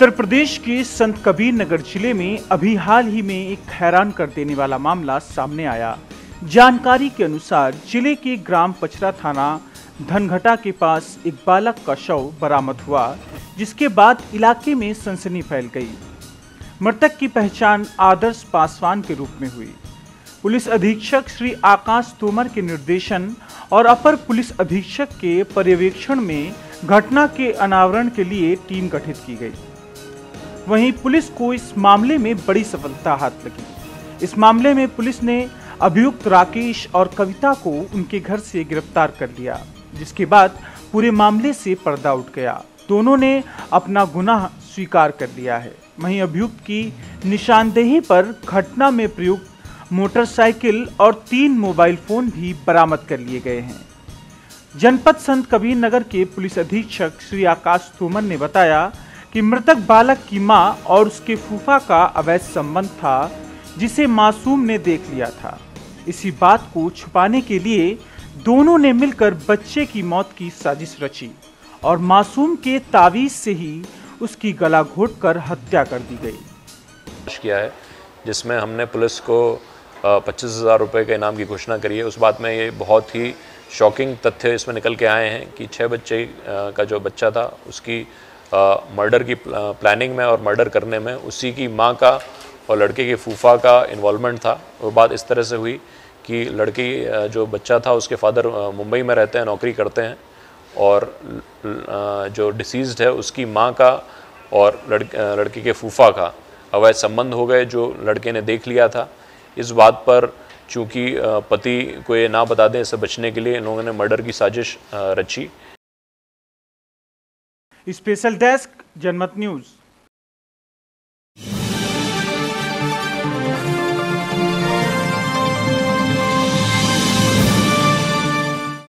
उत्तर प्रदेश के संत कबीर नगर ज़िले में अभी हाल ही में एक हैरान कर देने वाला मामला सामने आया। जानकारी के अनुसार ज़िले के ग्राम पचरा थाना धनघटा के पास एक बालक का शव बरामद हुआ, जिसके बाद इलाके में सनसनी फैल गई। मृतक की पहचान आदर्श पासवान के रूप में हुई। पुलिस अधीक्षक श्री आकाश तोमर के निर्देशन और अपर पुलिस अधीक्षक के पर्यवेक्षण में घटना के अनावरण के लिए टीम गठित की गई। वहीं पुलिस को इस मामले में बड़ी सफलता हाथ लगी। इस मामले में पुलिस ने अभियुक्त राकेश और कविता को उनके घर से गिरफ़्तार कर लिया, जिसके बाद पूरे मामले से पर्दा उठ गया। दोनों ने अपना गुनाह स्वीकार कर लिया है। वहीं अभियुक्त की निशानदेही पर घटना में प्रयुक्त मोटरसाइकिल और तीन मोबाइल फ़ोन भी बरामद कर लिए गए हैं। जनपद संत कबीर नगर के पुलिस अधीक्षक श्री आकाश तोमर ने बताया कि मृतक बालक की माँ और उसके फूफा का अवैध संबंध था, जिसे मासूम ने देख लिया था। इसी बात को छुपाने के लिए दोनों ने मिलकर बच्चे की मौत की साजिश रची और मासूम के तावीज से ही उसकी गला घोट कर हत्या कर दी गई। किया है, जिसमें हमने पुलिस को पच्चीस हज़ार रुपये के इनाम की घोषणा करी है। उस बात में ये बहुत ही शॉकिंग तथ्य इसमें निकल के आए हैं कि छः बच्चे का जो बच्चा था, उसकी मर्डर की प्लानिंग में और मर्डर करने में उसी की माँ का और लड़के के फूफा का इन्वॉल्वमेंट था। वो बात इस तरह से हुई कि लड़की जो बच्चा था, उसके फादर मुंबई में रहते हैं, नौकरी करते हैं और जो डिसीज़ है, उसकी माँ का और लड़ लड़के के फूफा का अवैध संबंध हो गए, जो लड़के ने देख लिया था। इस बात पर चूँकि पति को ये ना बता दें, इससे बचने के लिए इन लोगों ने मर्डर की साजिश रची। Special desk Janmat news.